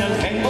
nhân hạnh